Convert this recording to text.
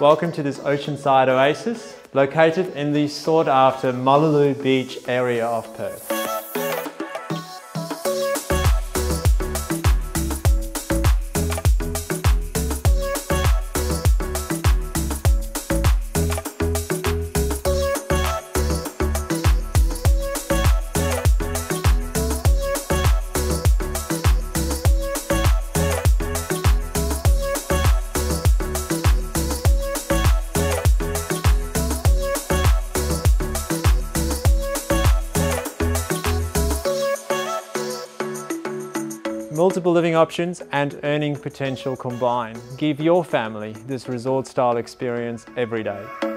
Welcome to this oceanside oasis located in the sought after Mullaloo Beach area of Perth. Multiple living options and earning potential combined. Give your family this resort style experience every day.